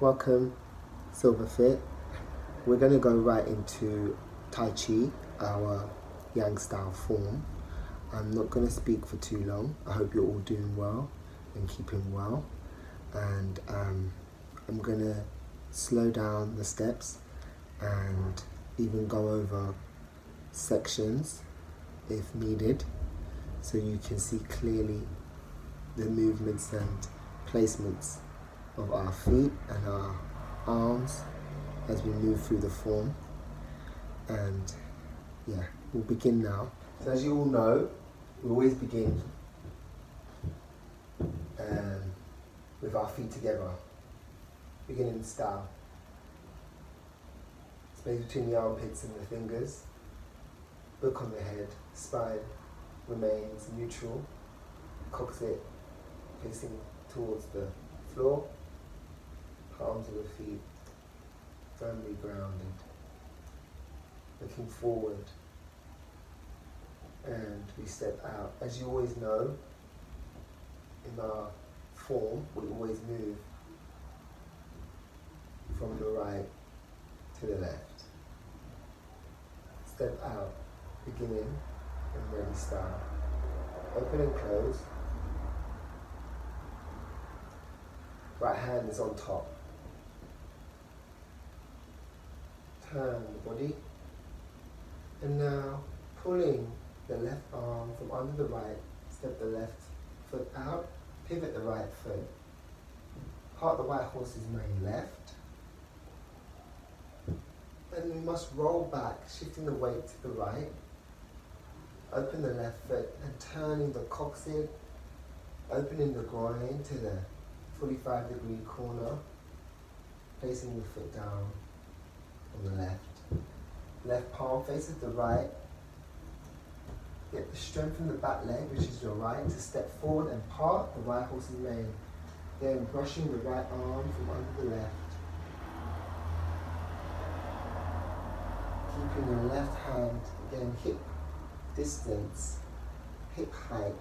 Welcome, Silverfit. We're going to go right into Tai Chi, our Yang style form. I'm not going to speak for too long. I hope you're all doing well and keeping well. And um, I'm going to slow down the steps and even go over sections if needed so you can see clearly the movements and placements of our feet and our arms as we move through the form. And yeah, we'll begin now. So as you all know, we always begin um, with our feet together, beginning style. Space between the armpits and the fingers, book on the head, spine remains neutral, coccyx facing towards the floor, palms of the feet firmly grounded, looking forward, and we step out. As you always know, in our form, we always move from the right to the left. Step out, beginning and ready start. Open and close. Right hand is on top. Turn the body. And now pulling the left arm from under the right, step the left foot out, pivot the right foot. Part the white horse's mane left. Then we must roll back, shifting the weight to the right. Open the left foot and turning the coccyx, opening the groin to the 45 degree corner, placing the foot down left. Left palm faces the right. Get the strength from the back leg, which is your right, to step forward and part the right horse's mane. Then brushing the right arm from under the left. Keeping your left hand again hip distance, hip height,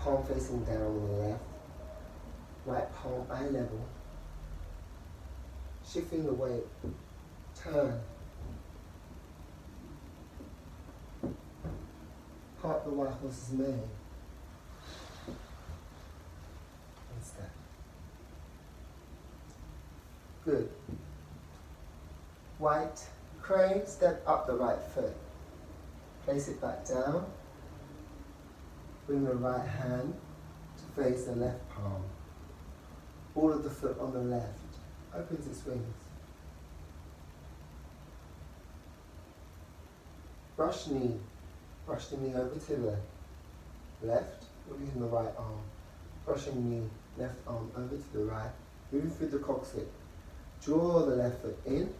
palm facing down on the left right palm eye level. Shifting the weight, turn. Part the white horse's mane. And step. Good. White crane, step up the right foot. Place it back down. Bring the right hand to face the left palm All of the foot on the left opens its wings. Brush knee, brush the knee over to the left, releasing the right arm. Brushing knee, left arm over to the right, moving through the coccyx. Draw the left foot in.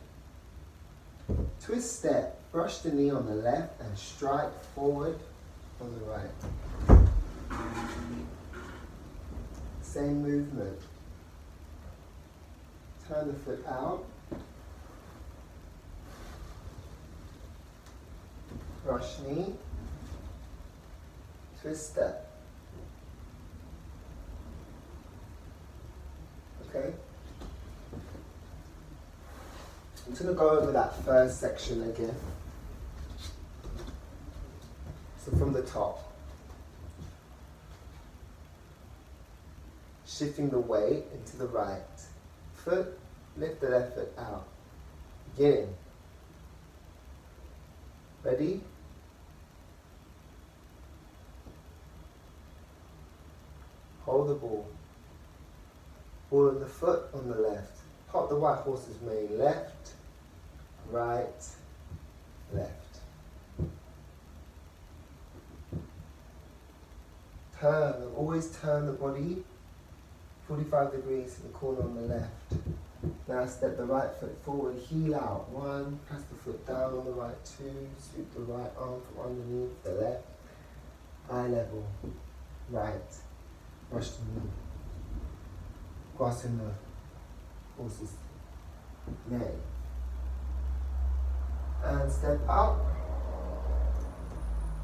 Twist step, brush the knee on the left and strike forward on the right. Same movement turn the foot out. Knee. Twist step. Okay? I'm going to go over that first section again. So from the top. Shifting the weight into the right foot, lift the left foot out. Again. Ready? Hold the ball. Ball on the foot on the left. Pop the white horse's mane. Left, right, left. Turn, always turn the body 45 degrees to the corner on the left. Now step the right foot forward, heel out. One, press the foot down on the right. Two, sweep the right arm from underneath the left. Eye level. Right. Russian crossing the horse's leg. And step out.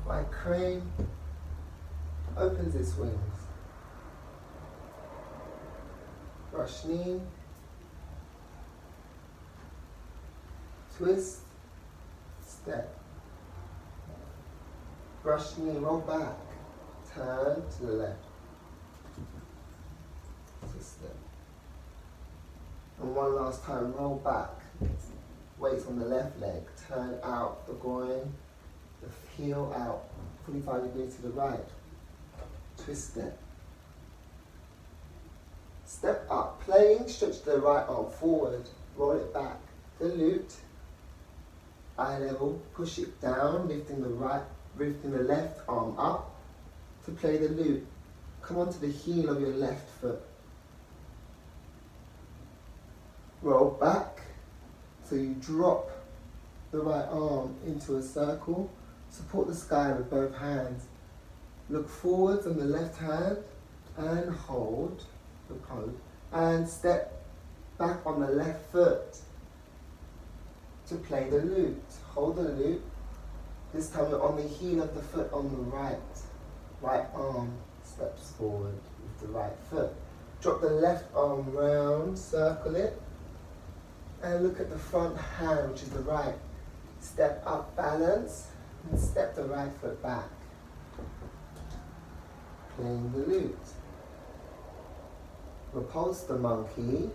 My crane opens its wings. Brush knee, twist, step. Brush knee, roll back, turn to the left. Step. And one last time, roll back. Weight on the left leg, turn out the groin, the heel out, 45 degrees to the right. Twist it. Step up, playing, stretch the right arm forward, roll it back, dilute, eye level, push it down, lifting the right, lifting the left arm up to play the lute. Come onto the heel of your left foot. Roll back, so you drop the right arm into a circle, support the sky with both hands. Look forwards on the left hand and hold the pose. And step back on the left foot to play the lute. Hold the lute. This time you're on the heel of the foot on the right. Right arm steps forward with the right foot. Drop the left arm round, circle it, and look at the front hand, which is the right. Step up, balance, and step the right foot back. Playing the lute. Repulse the monkey.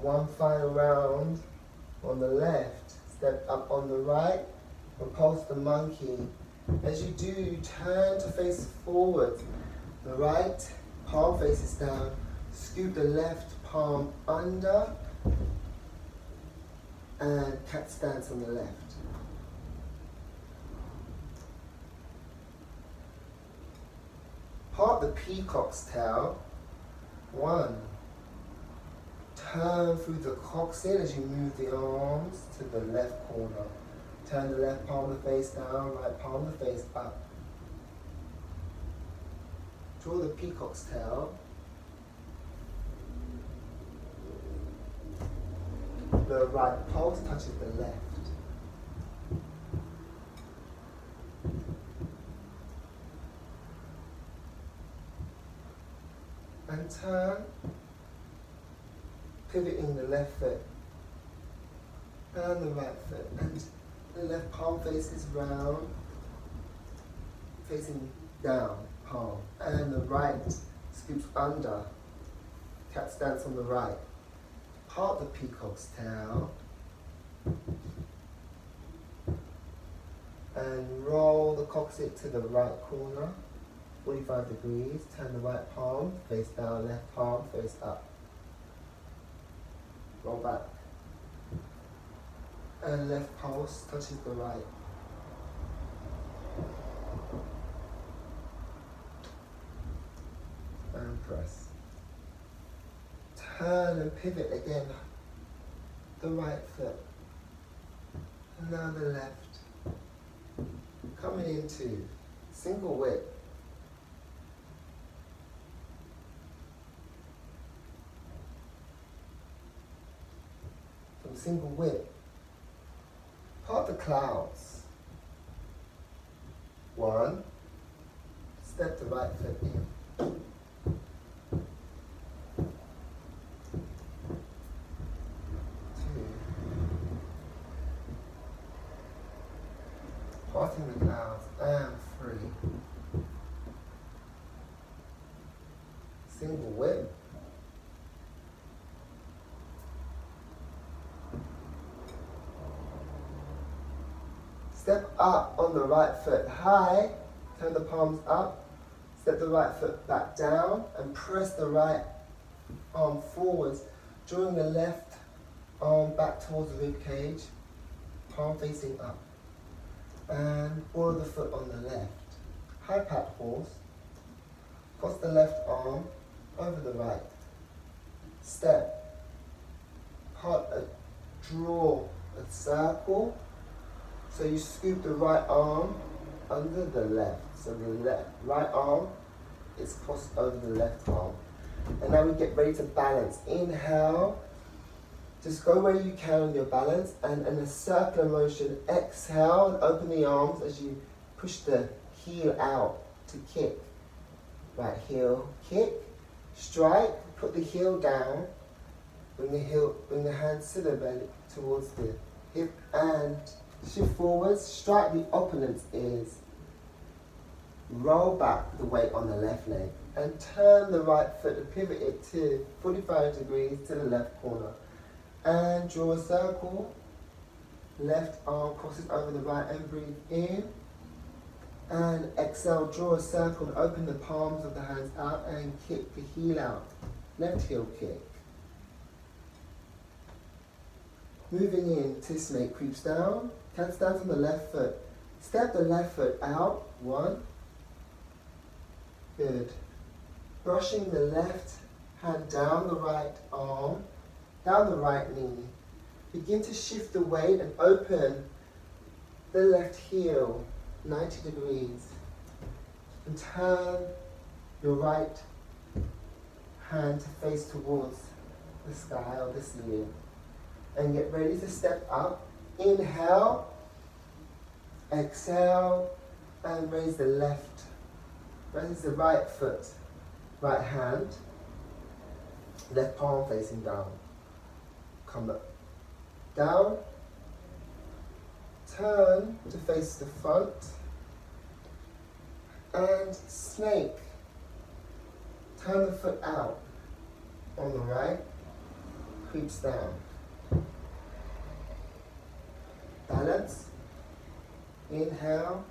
One final round on the left, step up on the right, repulse the monkey. As you do, you turn to face forward. The right palm faces down, scoop the left palm under, and cat stance on the left. Part the peacock's tail. One. Turn through the coccyx as you move the arms to the left corner. Turn the left palm of the face down, right palm of the face up. Draw the peacock's tail. The right pulse touches the left. And turn, pivoting the left foot and the right foot. And the left palm faces round, facing down, palm. And the right scoops under, cat stance on the right. Part the peacock's tail. And roll the coccyx to the right corner, 45 degrees. Turn the right palm, face down, left palm, face up. Roll back and left pulse touches the right. And press. Turn and pivot again. The right foot. And now the left. Coming into single whip. From single whip Part the clouds. One. Step the right foot in. Two. Parting the clouds. And three. Single whip. Step up on the right foot high, turn the palms up, step the right foot back down and press the right arm forwards, drawing the left arm back towards the rib cage, palm facing up. And ball of the foot on the left. High pat horse, cross the left arm over the right. Step, part a draw a circle so you scoop the right arm under the left. So the left, right arm is crossed over the left arm. And now we get ready to balance. Inhale. Just go where you can on your balance. And in a circular motion, exhale and open the arms as you push the heel out to kick. Right heel, kick, strike, put the heel down, bring the heel, bring the hand to the belly, towards the hip and shift forwards, strike the opponent's ears, roll back the weight on the left leg and turn the right foot and pivot it to 45 degrees to the left corner. And draw a circle. Left arm crosses over the right and breathe in. And exhale draw a circle and open the palms of the hands out and kick the heel out. Left heel kick. Moving in to snake creeps down cat stance on the left foot step the left foot out one good brushing the left hand down the right arm down the right knee Begin to shift the weight and open the left heel 90 degrees. And turn your right hand to face towards the sky or the ceiling. And get ready to step up. Inhale. Exhale. And raise the left. Raise the right foot. Right hand. Left palm facing down. Come up down, turn to face the front, and snake. Turn the foot out on the right, creeps down. Balance, inhale,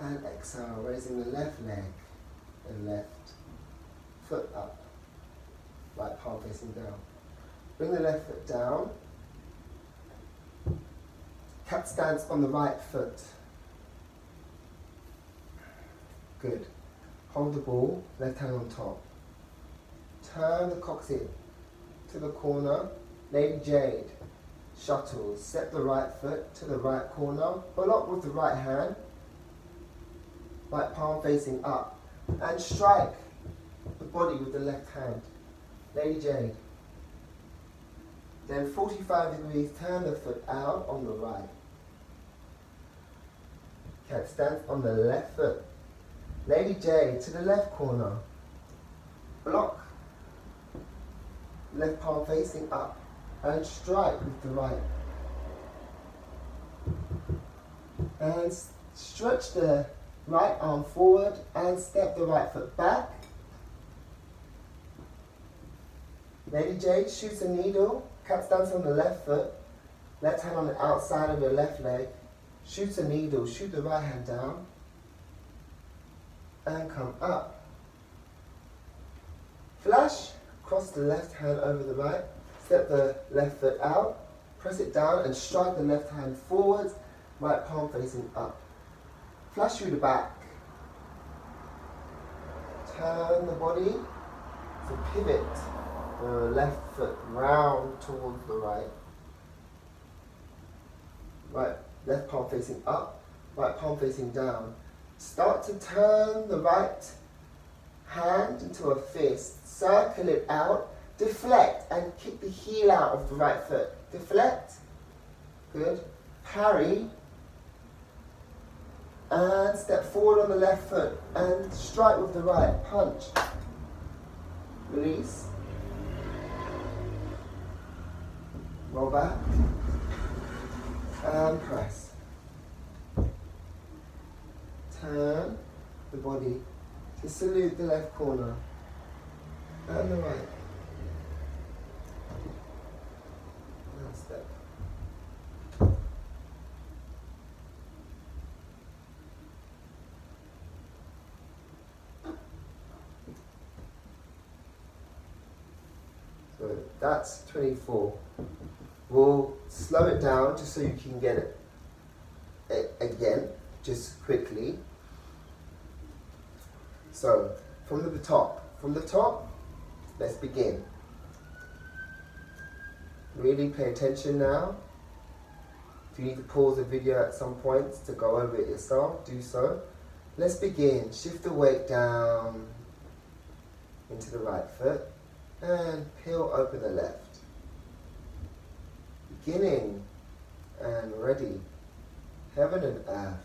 and exhale, raising the left leg and left foot up, right palm facing down. Bring the left foot down, Cat stance on the right foot. Good. Hold the ball, left hand on top. Turn the in to the corner. Lady Jade. Shuttles. Step the right foot to the right corner. Block with the right hand. Right palm facing up. And strike the body with the left hand. Lady Jade. Then 45 degrees, turn the foot out on the right. Cat stance on the left foot. Lady Jade to the left corner. Block. Left palm facing up. And strike with the right. And stretch the right arm forward and step the right foot back. Lady Jade shoots a needle Cat stance on the left foot, left hand on the outside of your left leg, shoots a needle, shoot the right hand down, and come up. Flash, cross the left hand over the right, step the left foot out, press it down and strike the left hand forwards, right palm facing up. Flash through the back. Turn the body to pivot the left foot round towards the right. Right, left palm facing up, right palm facing down. Start to turn the right hand into a fist. Circle it out, deflect, and kick the heel out of the right foot. Deflect. Good. Parry. And step forward on the left foot and strike with the right. Punch. Release. roll back, and press. Turn the body to salute the left corner and the right. Now step. So that's 24. We'll slow it down just so you can get it again, just quickly. So, from the top, from the top, let's begin. Really pay attention now. If you need to pause the video at some points to go over it yourself, do so. Let's begin. Shift the weight down into the right foot and peel open the left. Beginning and ready, heaven and earth.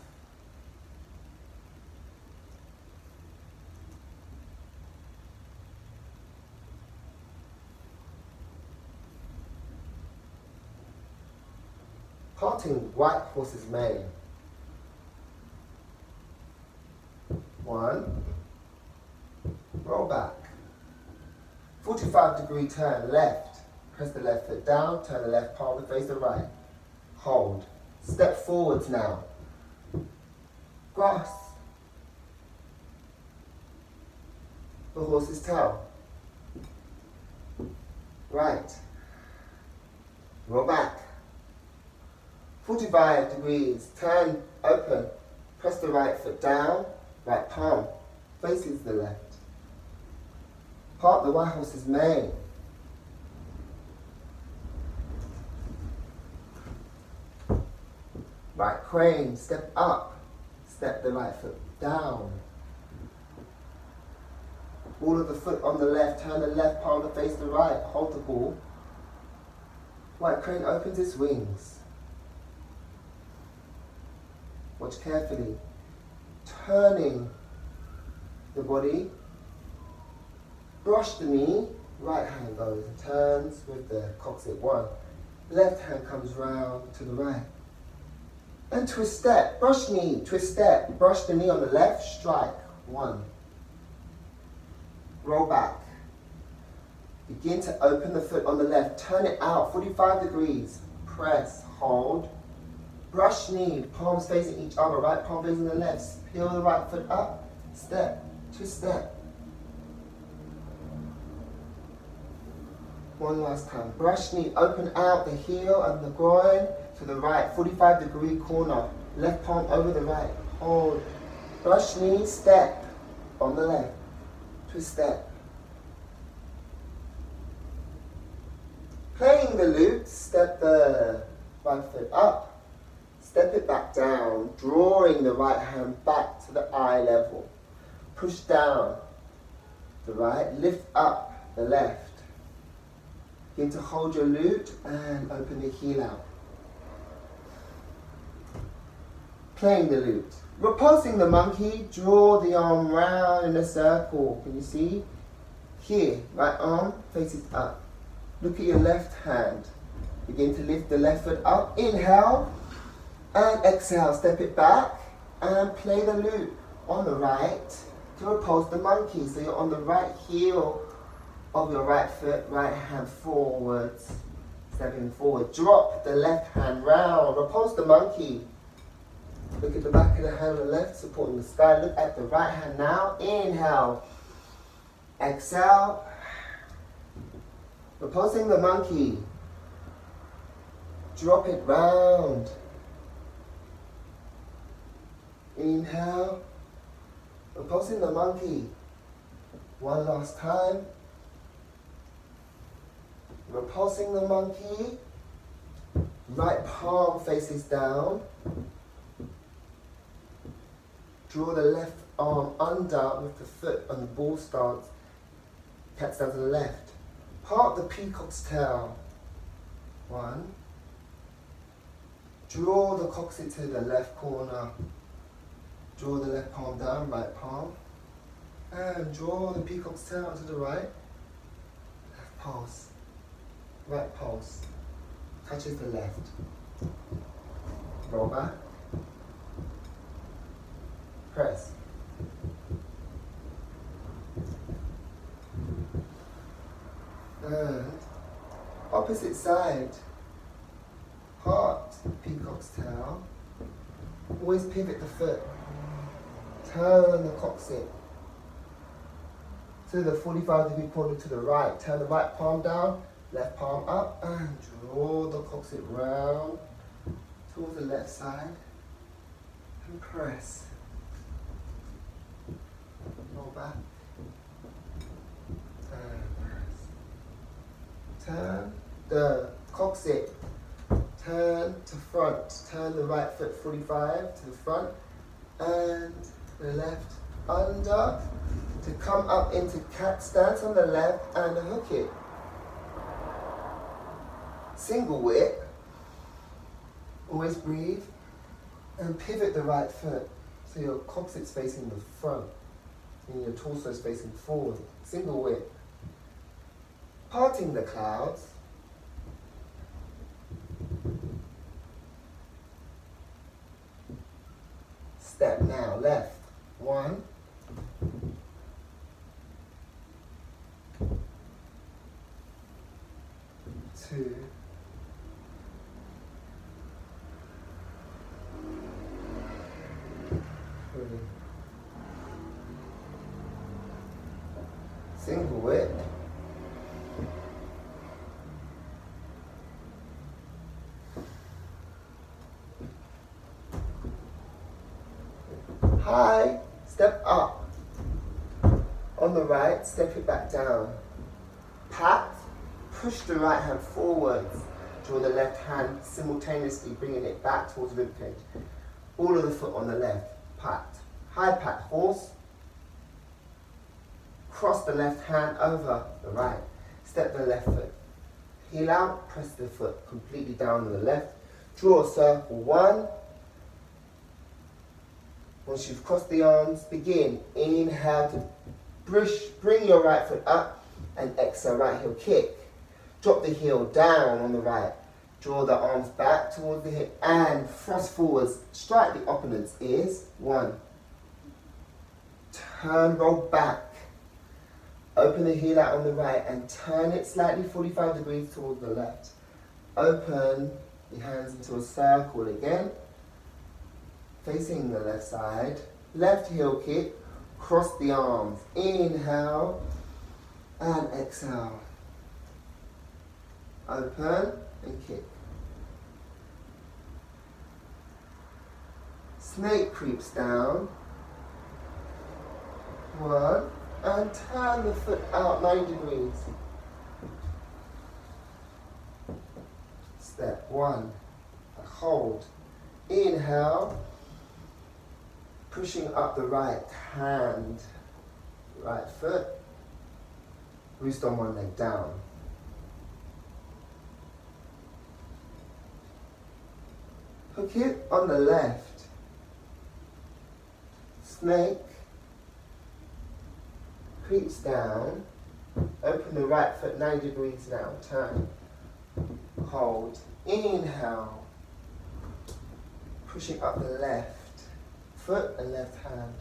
Parting white horse's mane. One, roll back. 45 degree turn left. Press the left foot down, turn the left palm to face the right. Hold. Step forwards now. Grass. The horse's tail. Right. Roll back. 45 degrees. Turn open. Press the right foot down. Right palm faces the left. Part the white horse's mane. Right crane, step up. Step the right foot down. Ball of the foot on the left, turn the left palm to face the right. Hold the ball. White crane opens its wings. Watch carefully. Turning the body. Brush the knee. Right hand goes and turns with the coccyx one. Left hand comes round to the right. And twist step. Brush knee, twist step. Brush the knee on the left, strike. One roll back. Begin to open the foot on the left. Turn it out 45 degrees. Press, hold. Brush knee, palms facing each other. Right palm facing the left. Peel the right foot up. Step, twist step. One last time. Brush knee, open out the heel and the groin to the right. 45 degree corner. Left palm over the right. Hold. Brush knee, step on the left twist step. Playing the lute, step the right foot up, step it back down, drawing the right hand back to the eye level. Push down the right, lift up the left. Begin to hold your lute and open the heel out. Playing the lute. Repulsing the monkey, draw the arm round in a circle. Can you see? Here, right arm faces up. Look at your left hand. Begin to lift the left foot up. Inhale and exhale. Step it back and play the lute on the right to repulse the monkey. So you're on the right heel of your right foot, right hand forwards, stepping forward. Drop the left hand round. Repulse the monkey. Look at the back of the hand on the left, supporting the sky. Look at the right hand now. Inhale. Exhale. Repulsing the monkey. Drop it round. Inhale. Repulsing the monkey. One last time. Repulsing the monkey. Right palm faces down. Draw the left arm under with the foot on the ball stance. Cats down to the left. Part the peacock's tail. One. Draw the coccyx to the left corner. Draw the left palm down, right palm. And draw the peacock's tail to the right. Left pulse. Right pulse. Touches the left. Roll back press. Opposite side, part peacock's tail. Always pivot the foot. Turn the coccyx to the 45 degree corner to the right. Turn the right palm down, left palm up, and draw the coccyx round towards the left side and press Roll back. and press. Turn the coccyx. Turn to front. Turn the right foot 45 to the front. And the left under to come up into cat stance on the left and hook it single whip, always breathe, and pivot the right foot. So your coccyx facing the front and your torso is facing forward, single whip. Parting the clouds. Step now, left. Right, step it back down. Pat, push the right hand forwards. Draw the left hand simultaneously, bringing it back towards rib cage. All of the foot on the left, pat. High pat, horse. Cross the left hand over the right. Step the left foot. Heel out, press the foot completely down on the left. Draw a circle, one, once you've crossed the arms, begin. Inhale bring your right foot up and exhale, right heel kick. Drop the heel down on the right. Draw the arms back towards the hip and thrust forwards. Strike the opponent's ears. One. Turn, roll back. Open the heel out on the right and turn it slightly 45 degrees towards the left. Open the hands into a circle again facing the left side. Left heel kick, cross the arms. Inhale and exhale. Open and kick. Snake creeps down. One. And turn the foot out 90 degrees. Step one. Hold. Inhale pushing up the right hand, right foot, rooster on one leg down. Hook it on the left. Snake creeps down. Open the right foot 90 degrees now. Turn. Hold. Inhale. Pushing up the left foot and left hand.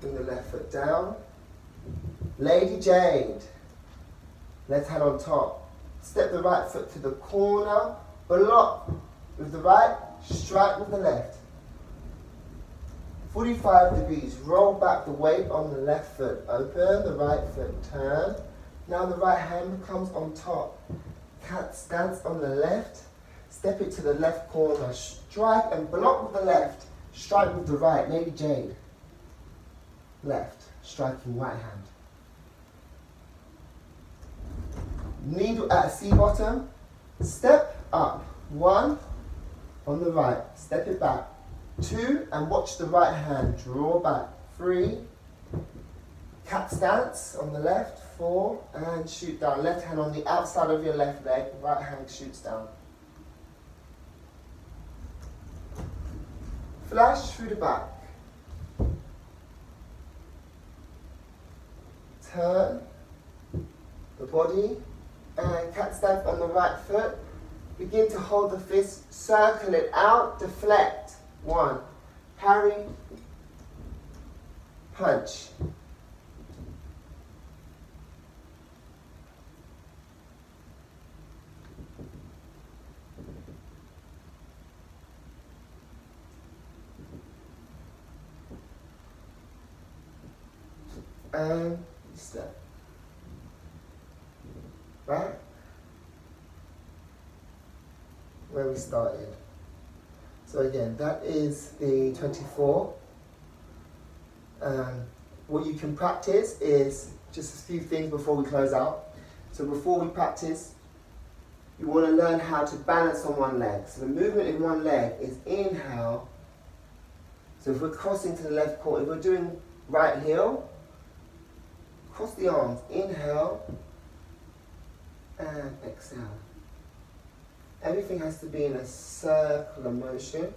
Bring the left foot down. Lady Jade. Left hand on top. Step the right foot to the corner. Block with the right. Strike with the left. 45 degrees. Roll back the weight on the left foot. Open the right foot. Turn. Now the right hand comes on top. Cat stance on the left. Step it to the left corner. Strike and block with the left. Strike with the right. Lady Jade. Left. Striking right hand. Needle at sea bottom. Step up. One. On the right. Step it back. Two. And watch the right hand. Draw back. Three. Cat stance on the left. Four. And shoot down. Left hand on the outside of your left leg. Right hand shoots down. Flash through the back. Turn the body and cat stance on the right foot. Begin to hold the fist, circle it out, deflect. One, parry, punch. And step. Right? Where we started. So again, that is the 24. Um, what you can practice is just a few things before we close out. So before we practice, you want to learn how to balance on one leg. So the movement in one leg is inhale. So if we're crossing to the left core, if we're doing right heel, Cross the arms. Inhale and exhale. Everything has to be in a circular motion.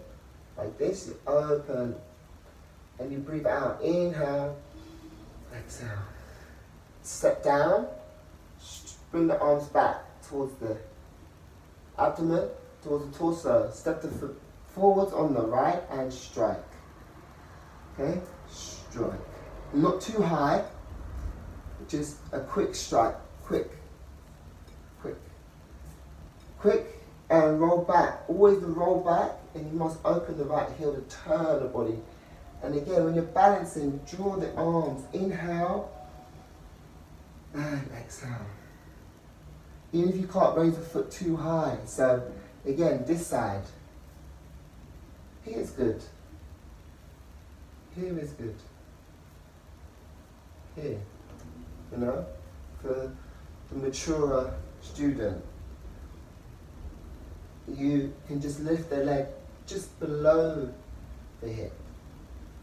Like this. You open and you breathe out. Inhale. Exhale. Step down. Bring the arms back towards the abdomen, towards the torso. Step the foot Forwards on the right and strike. Okay, strike. Not too high, just a quick strike. Quick, quick, quick, and roll back. Always roll back, and you must open the right heel to turn the body. And again, when you're balancing, draw the arms. Inhale and exhale. Even if you can't raise the foot too high. So again, this side. Here is good. Here is good. Here. You know? For the maturer student. You can just lift the leg just below the hip.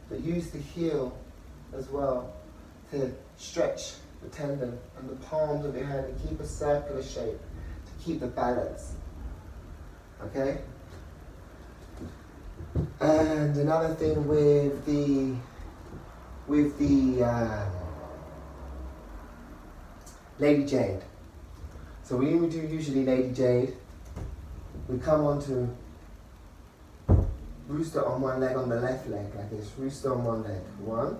But use the heel as well to stretch the tendon and the palms of your hand and keep a circular shape to keep the balance. Okay? And another thing with the with the um, Lady Jade. So we do usually Lady Jade, we come on to rooster on one leg on the left leg like this. Rooster on one leg. One,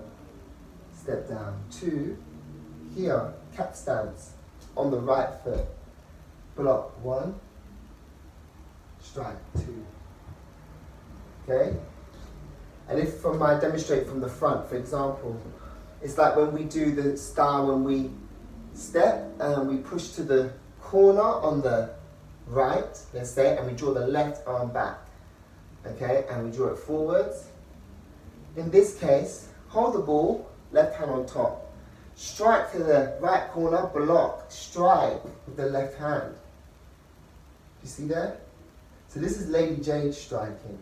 step down. Two, here, cat stance on the right foot. Block one, strike two. Okay? And if from my demonstrate from the front, for example, it's like when we do the star when we step and we push to the corner on the right, let's say, and we draw the left arm back. Okay, and we draw it forwards. In this case, hold the ball, left hand on top. Strike to the right corner, block, strike with the left hand. You see that? So this is Lady Jade striking.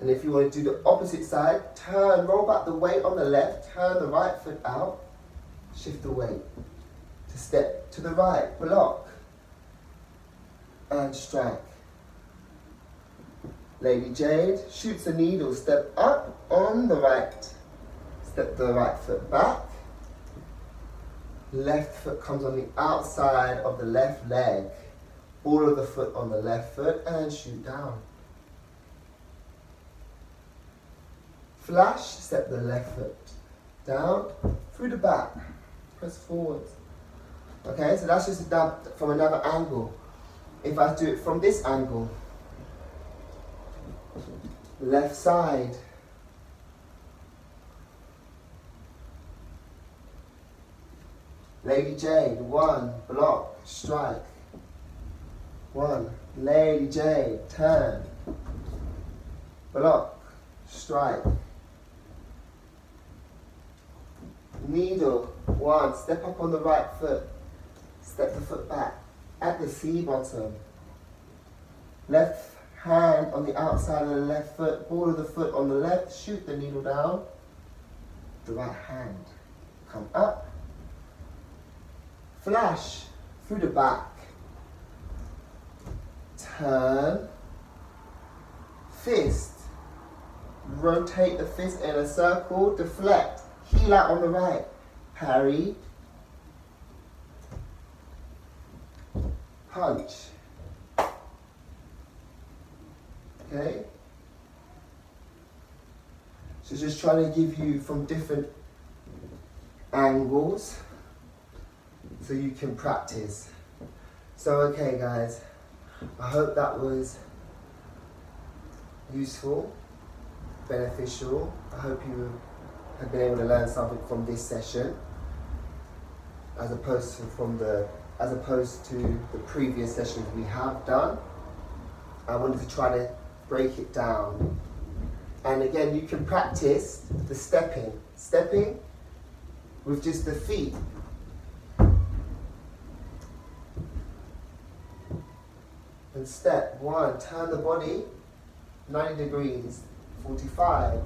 And if you want to do the opposite side, turn, roll back the weight on the left, turn the right foot out, shift the weight to step to the right, block, and strike. Lady Jade shoots a needle, step up on the right, step the right foot back, left foot comes on the outside of the left leg, ball of the foot on the left foot, and shoot down. Flash, step the left foot down, through the back, press forward. Okay, so that's just that from another angle. If I do it from this angle, left side, Lady Jade, one, block, strike. One, Lady Jade, turn. Block, strike. Needle, one, step up on the right foot. Step the foot back. At the sea bottom. Left hand on the outside of the left foot, ball of the foot on the left, shoot the needle down. The right hand. Come up Flash through the back. Turn. Fist. Rotate the fist in a circle. Deflect. Heel out on the right. Parry. Punch. Okay? So just trying to give you from different angles so you can practice. So okay guys, I hope that was useful, beneficial. I hope you have been able to learn something from this session as opposed to from the as opposed to the previous sessions we have done. I wanted to try to break it down. And again, you can practice the stepping. Stepping with just the feet And step one, turn the body 90 degrees, 45.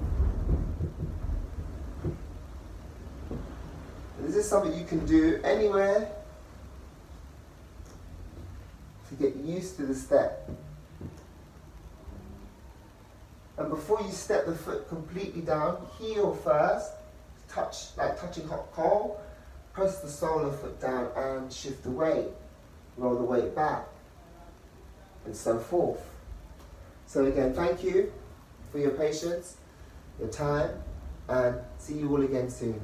And this something you can do anywhere to get used to the step. And before you step the foot completely down, heel first, touch like touching hot coal, press the sole of the foot down and shift the weight. Roll the weight back and so forth. So again, thank you for your patience, your time, and see you all again soon.